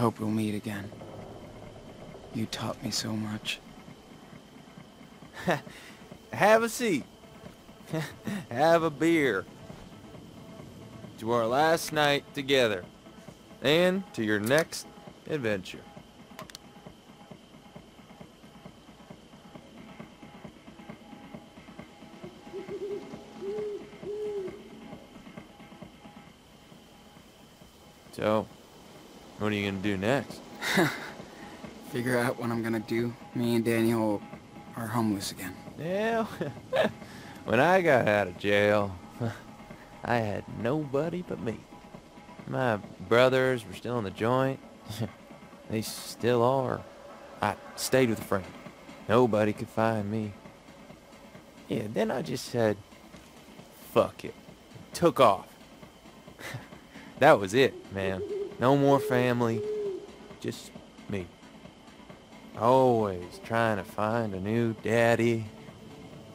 hope we'll meet again. You taught me so much. Have a seat. Have a beer. To our last night together. And to your next adventure. Gonna do next? Figure out what I'm gonna do. Me and Daniel are homeless again. Yeah, when I got out of jail, I had nobody but me. My brothers were still in the joint. they still are. I stayed with a friend. Nobody could find me. Yeah, then I just said, fuck it. Took off. that was it, man. No more family. Just me. Always trying to find a new daddy.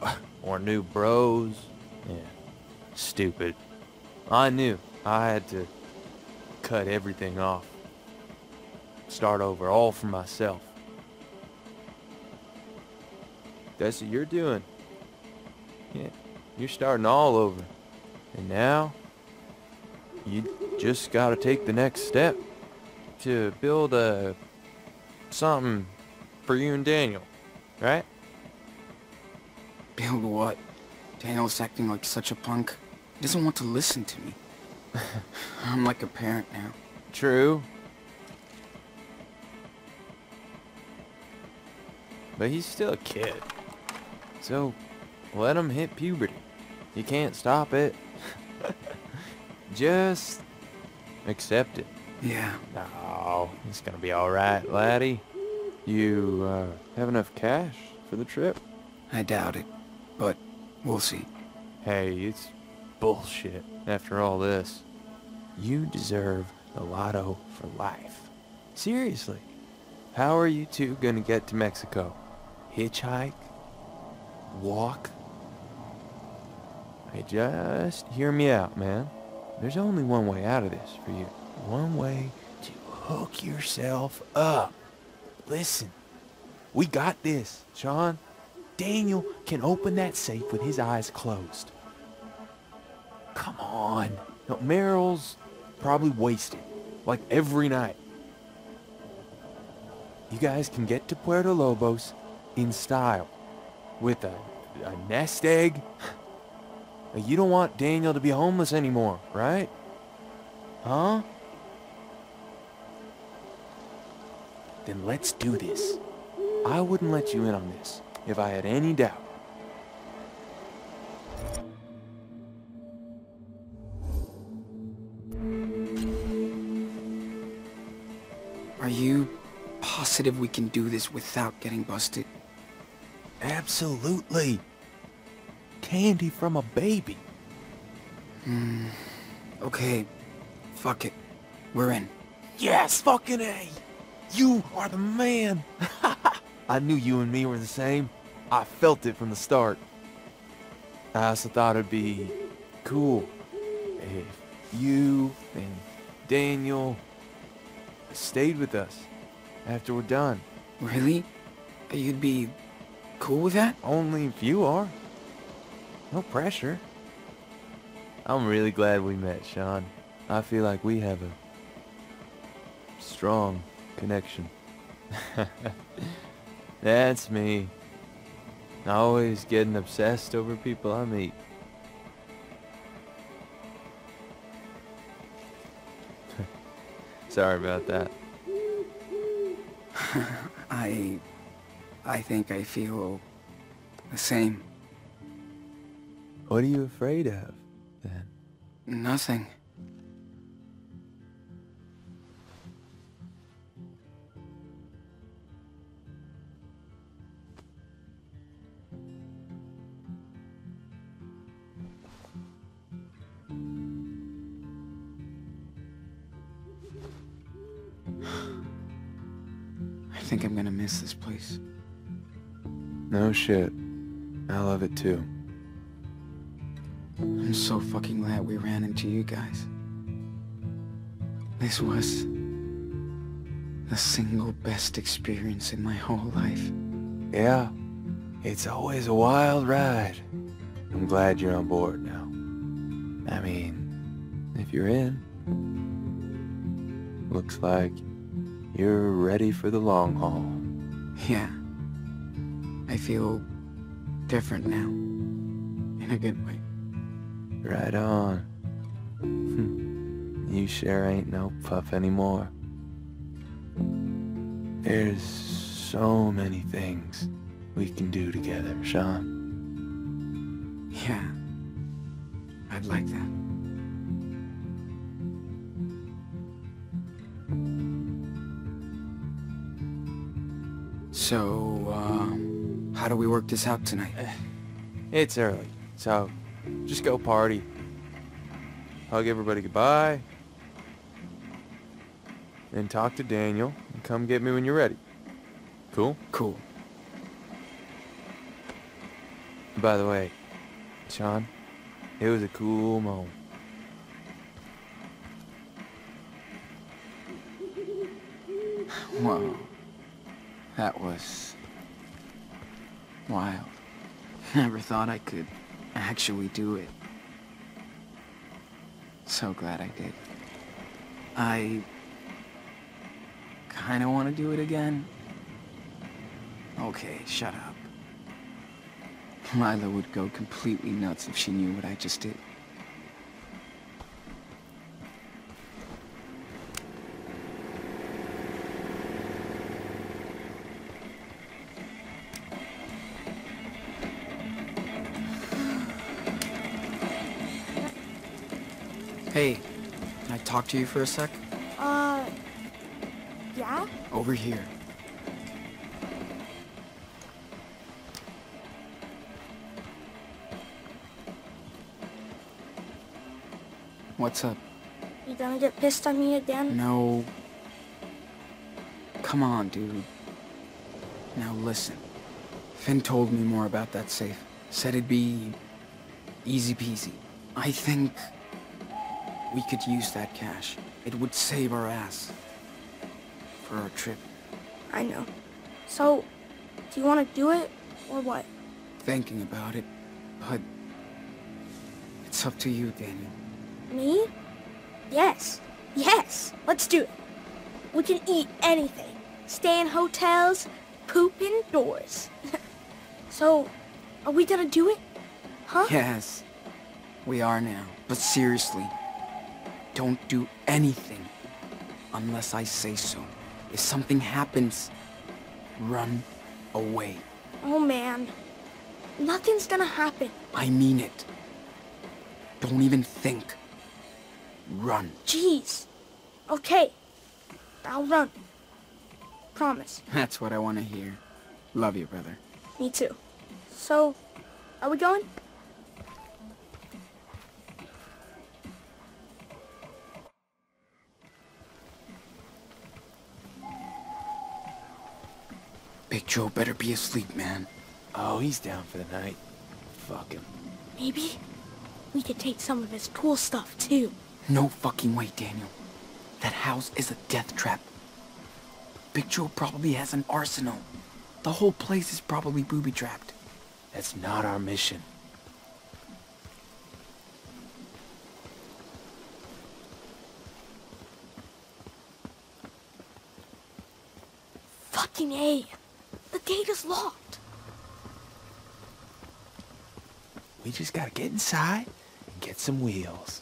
Or new bros. Yeah. Stupid. I knew I had to cut everything off. Start over all for myself. That's what you're doing. Yeah, you're starting all over. And now, you just gotta take the next step to build a something for you and Daniel, right? Build what? Daniel's acting like such a punk. He doesn't want to listen to me. I'm like a parent now. True. But he's still a kid. So, let him hit puberty. You can't stop it. Just accept it. Yeah. No, it's gonna be alright, laddie. You, uh, have enough cash for the trip? I doubt it, but we'll see. Hey, it's bullshit after all this. You deserve the lotto for life. Seriously. How are you two gonna get to Mexico? Hitchhike? Walk? Hey, just hear me out, man. There's only one way out of this for you. One way to hook yourself up. Listen, we got this, Sean. Daniel can open that safe with his eyes closed. Come on. Now, Merrill's probably wasted, like every night. You guys can get to Puerto Lobos in style, with a, a nest egg. You don't want Daniel to be homeless anymore, right? Huh? Then let's do this. I wouldn't let you in on this if I had any doubt. Are you positive we can do this without getting busted? Absolutely. Candy from a baby. Hmm. Okay. Fuck it. We're in. Yes, fucking A. You are the man. I knew you and me were the same. I felt it from the start. I also thought it'd be cool if you and Daniel stayed with us after we're done. Really? You'd be cool with that? Only if you are. No pressure. I'm really glad we met, Sean. I feel like we have a strong connection. That's me. Always getting obsessed over people I meet. Sorry about that. I... I think I feel... the same. What are you afraid of, then? Nothing. Think I'm gonna miss this place. No shit. I love it too. I'm so fucking glad we ran into you guys. This was the single best experience in my whole life. Yeah, it's always a wild ride. I'm glad you're on board now. I mean, if you're in, looks like you're ready for the long haul. Yeah. I feel different now. In a good way. Right on. Hmm. you sure ain't no puff anymore. There's so many things we can do together, Sean. Yeah. I'd like that. So, uh, how do we work this out tonight? It's early, so just go party. Hug everybody goodbye. Then talk to Daniel and come get me when you're ready. Cool? Cool. By the way, Sean, it was a cool moment. Whoa. That was... wild. Never thought I could actually do it. So glad I did. I... kinda wanna do it again. Okay, shut up. Lyla would go completely nuts if she knew what I just did. Talk to you for a sec? Uh, yeah? Over here. What's up? You gonna get pissed on me again? No. Come on, dude. Now listen. Finn told me more about that safe. Said it'd be easy peasy. I think we could use that cash. It would save our ass for our trip. I know. So, do you want to do it, or what? Thinking about it, but it's up to you, Daniel. Me? Yes. Yes. Let's do it. We can eat anything. Stay in hotels, poop indoors. so, are we gonna do it? Huh? Yes, we are now. But seriously, don't do anything unless I say so. If something happens, run away. Oh man. Nothing's gonna happen. I mean it. Don't even think. Run. Jeez. Okay. I'll run. Promise. That's what I want to hear. Love you, brother. Me too. So, are we going? Big Joe better be asleep, man. Oh, he's down for the night. Fuck him. Maybe we could take some of his cool stuff too. No fucking way, Daniel. That house is a death trap. Big Joe probably has an arsenal. The whole place is probably booby-trapped. That's not our mission. Fucking A. The gate is locked. We just gotta get inside and get some wheels.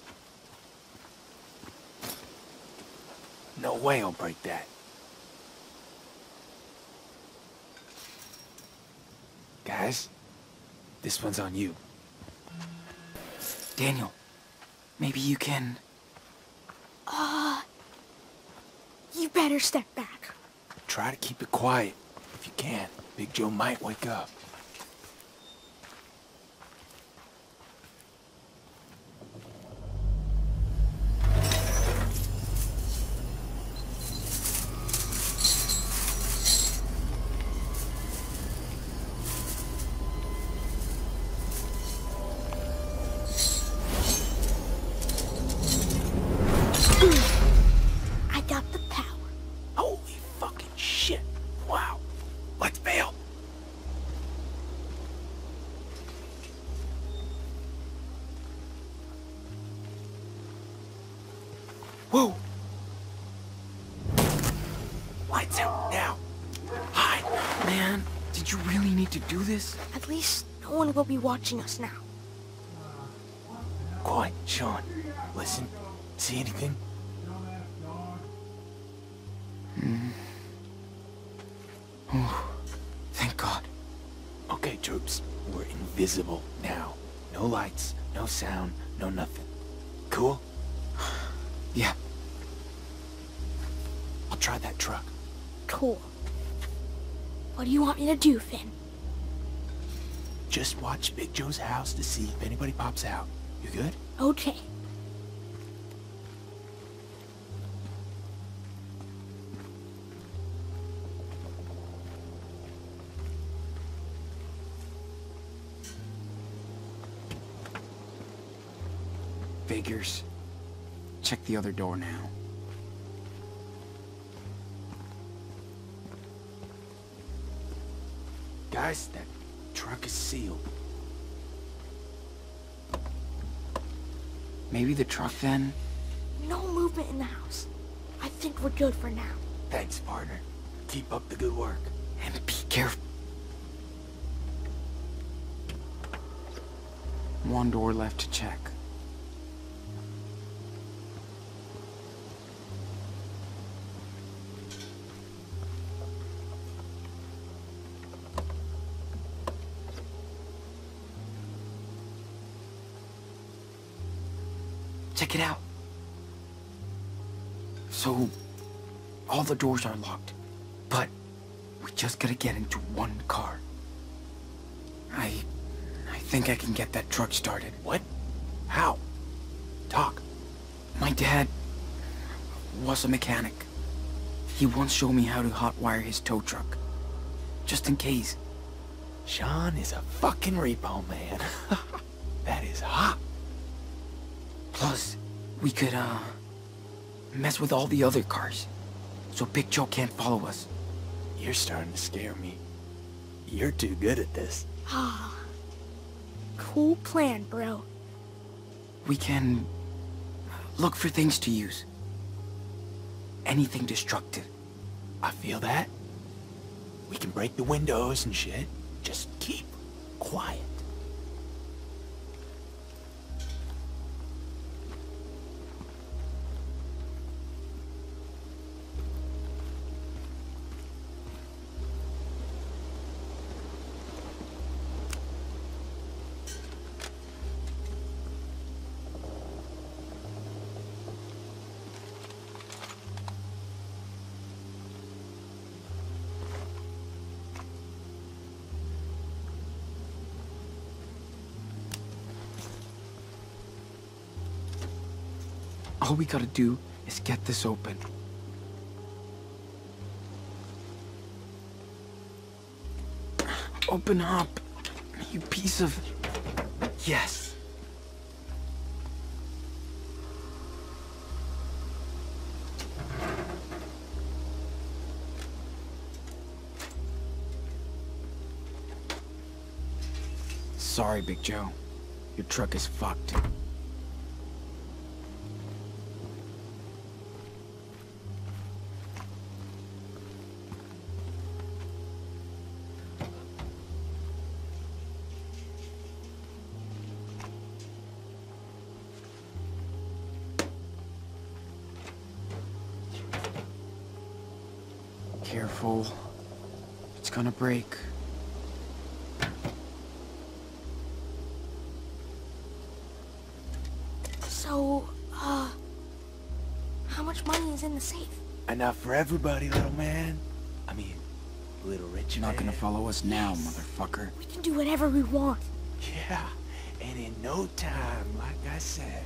No way I'll break that. Guys, this one's on you. Daniel, maybe you can... Uh, you better step back. Try to keep it quiet if you can. Big Joe might wake up. Whoa! Lights out now. Hide. Man, did you really need to do this? At least no one will be watching us now. Quiet, Sean. Listen. See anything? Hmm. Thank God. Okay, troops. We're invisible now. No lights, no sound, no nothing. Cool? Yeah, I'll try that truck. Cool. What do you want me to do, Finn? Just watch Big Joe's house to see if anybody pops out. You good? Okay. figures. Check the other door now. Guys, that truck is sealed. Maybe the truck then? No movement in the house. I think we're good for now. Thanks, partner. Keep up the good work. And be careful. One door left to check. Check it out. So, all the doors are locked, but we just gotta get into one car. I... I think I can get that truck started. What? How? Talk. My dad was a mechanic. He once showed me how to hotwire his tow truck. Just in case. Sean is a fucking repo man. that is hot. Plus, we could, uh, mess with all the other cars. So Big Joe can't follow us. You're starting to scare me. You're too good at this. Ah. cool plan, bro. We can look for things to use. Anything destructive. I feel that. We can break the windows and shit. Just keep quiet. All we gotta do is get this open. Open up, you piece of... Yes. Sorry, Big Joe. Your truck is fucked. Enough for everybody, little man. I mean, little rich You're not gonna follow us now, motherfucker. We can do whatever we want. Yeah, and in no time, like I said.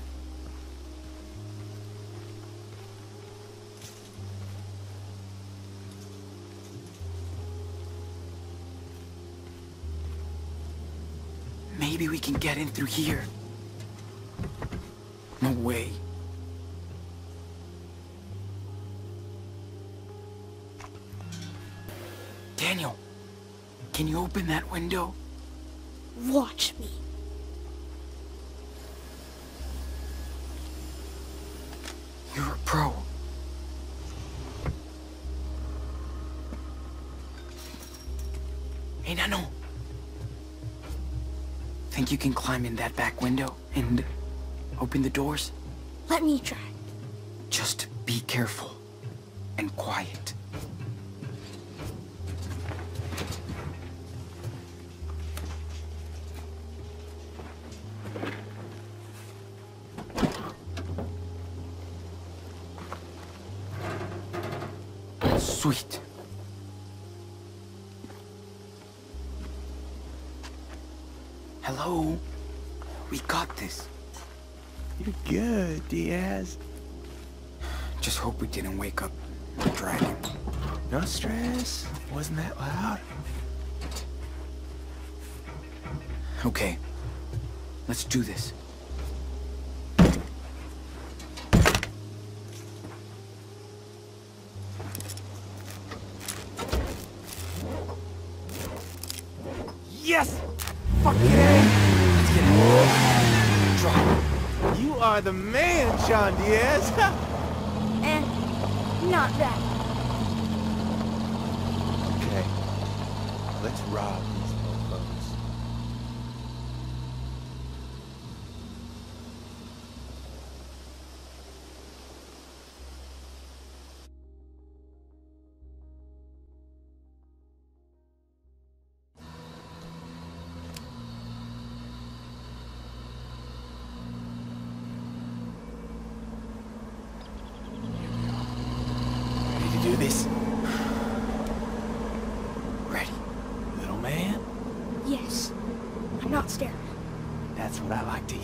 Maybe we can get in through here. No way. Open that window? Watch me. You're a pro. Hey, Nano. Think you can climb in that back window and open the doors? Let me try. Just be careful and quiet. Sweet. Hello? We got this. You're good, Diaz. Just hope we didn't wake up the dragon. No stress. Wasn't that loud? Okay. Let's do this. Yes! Fucking A! Let's get it. Are the man, Sean Diaz. Eh, not that. okay. Let's rob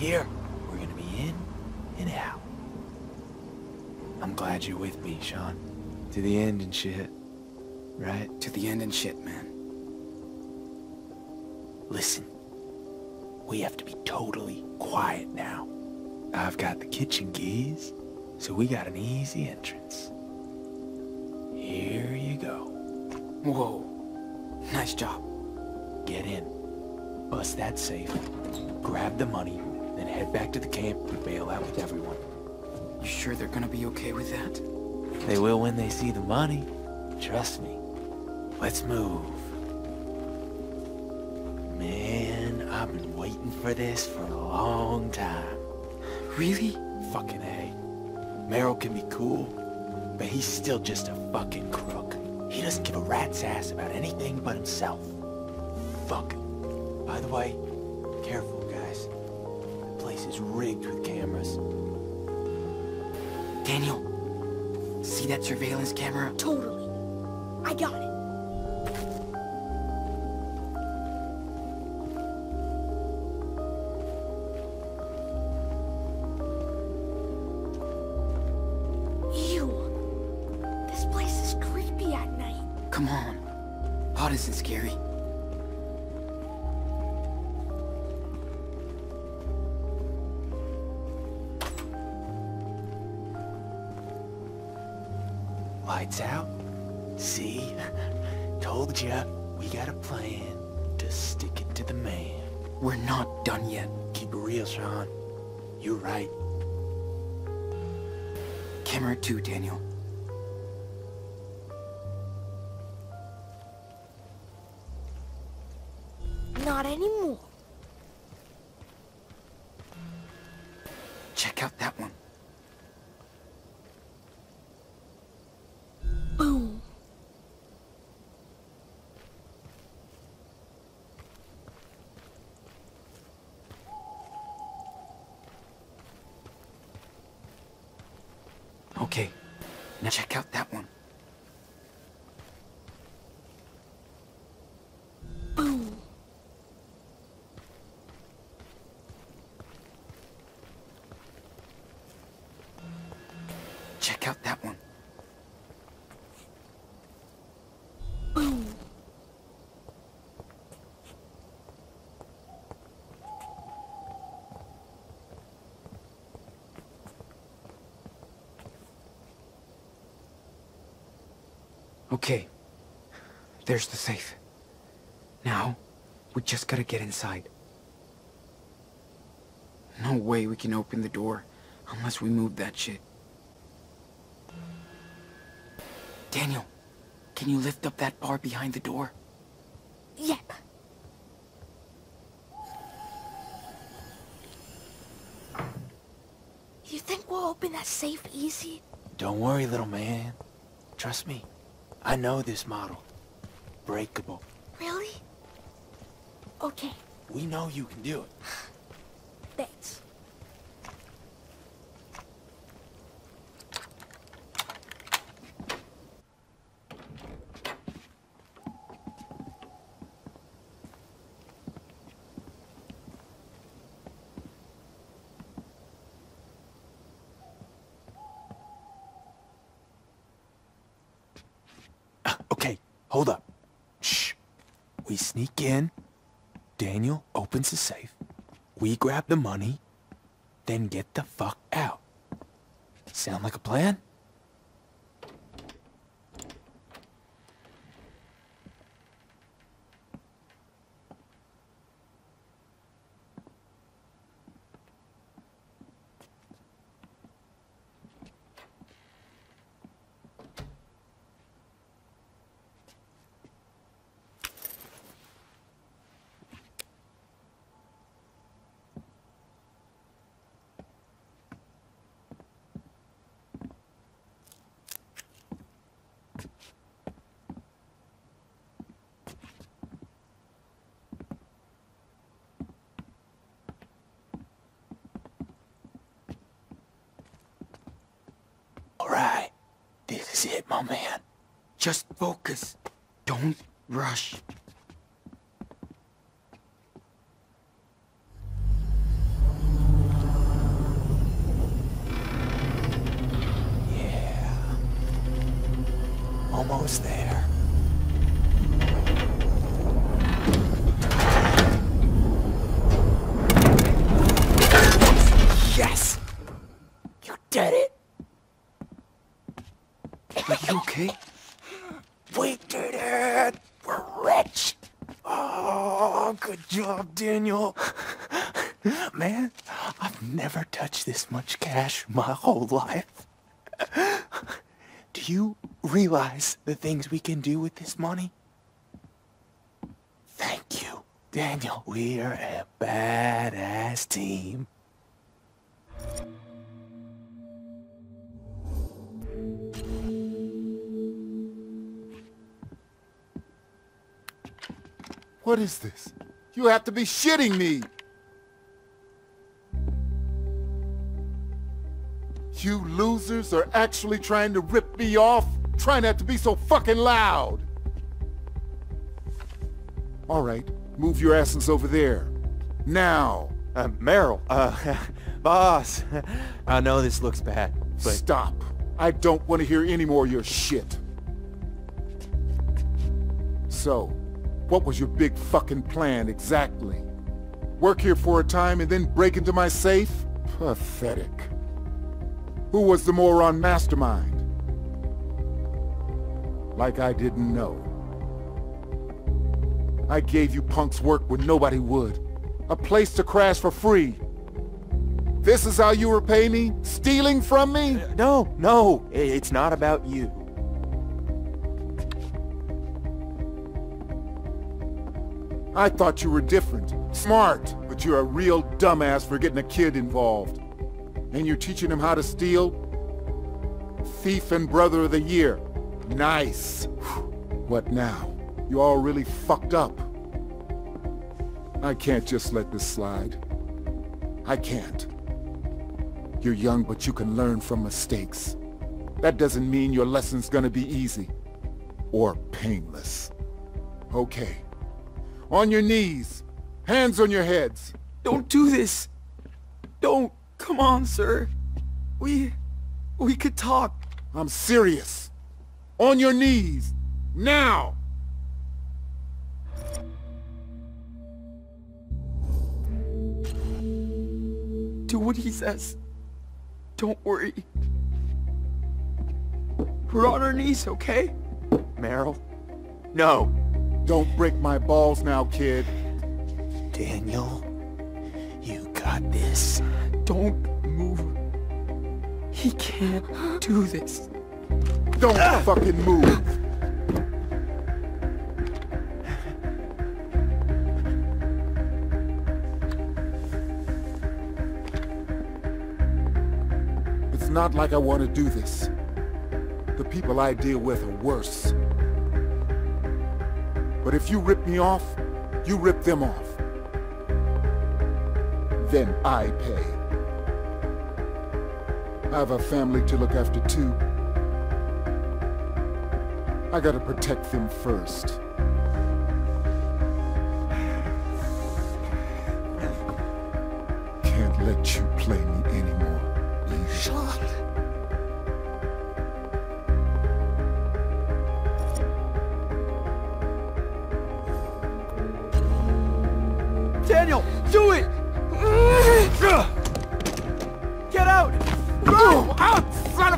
what I like to hear. We're gonna be in and out. I'm glad you're with me, Sean. To the end and shit. Right? To the end and shit, man. Listen. We have to be totally quiet now. I've got the kitchen keys, so we got an easy entrance. Here you go. Whoa. Nice job. Get in. Bust that safe. Grab the money, then head back to the camp and bail out with everyone. You sure they're gonna be okay with that? They will when they see the money. Trust me. Let's move. Man, I've been waiting for this for a long time. Really? Fucking A. Merrill can be cool, but he's still just a fucking crook. He doesn't give a rat's ass about anything but himself. Fuck. By the way, rigged with cameras. Daniel, see that surveillance camera? Totally. I got it. Ew. This place is creepy at night. Come on. Pot isn't scary. We're not done yet. Keep it real, Sean. You're right. Camera two, Daniel. Not anymore. Okay. Now check out that one. Boom. Check out that one. Boom. Okay. There's the safe. Now, we just gotta get inside. No way we can open the door unless we move that shit. Daniel, can you lift up that bar behind the door? Yep. You think we'll open that safe easy? Don't worry, little man. Trust me. I know this model. Breakable. Really? Okay, We know you can do it. thanks. Okay, hold up. Shh. We sneak in. Daniel opens the safe. The money. Then get the fuck out. Sound like a plan? All right. This is it, my man. Just focus. Don't rush. Yeah. Almost there. Yes! You did it! Are you okay? We did it! We're rich! Oh, good job, Daniel. Man, I've never touched this much cash my whole life. Do you realize the things we can do with this money? Thank you, Daniel. We are a badass team. What is this? You have to be shitting me! You losers are actually trying to rip me off? Try not to be so fucking loud! Alright, move your asses over there. Now! Uh, Merrill, uh, boss, I know this looks bad, but Stop. I don't want to hear any more of your shit. So, what was your big fucking plan exactly? Work here for a time and then break into my safe? Pathetic. Who was the moron mastermind? Like I didn't know. I gave you punks work when nobody would. A place to crash for free. This is how you repay me? Stealing from me? no, no, it's not about you. I thought you were different. Smart, but you're a real dumbass for getting a kid involved. And you're teaching him how to steal? Thief and brother of the year. Nice. What now? You all really fucked up. I can't just let this slide. I can't. You're young, but you can learn from mistakes. That doesn't mean your lesson's gonna be easy. Or painless. Okay. On your knees. Hands on your heads. Don't do this. Don't. Come on, sir. We... we could talk. I'm serious. On your knees. Now! Do what he says. Don't worry. We're on our knees, okay? Merrill? No. Don't break my balls now, kid. Daniel, you got this. Don't move. He can't do this. Don't ah! fucking move. It's not like I want to do this. The people I deal with are worse. But if you rip me off, you rip them off. Then I pay. I have a family to look after too. I gotta protect them first. Can't let you play me anymore. Sean.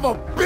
A bitch!